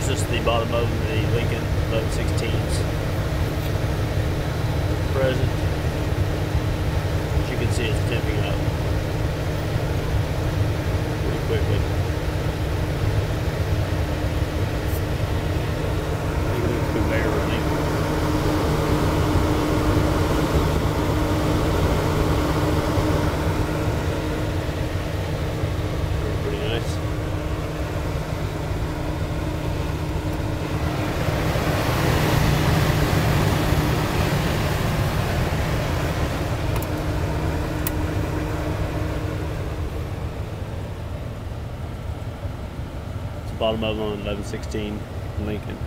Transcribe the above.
just the bottom of the Lincoln 1116s. Present. Bottom of on 1116 Lincoln.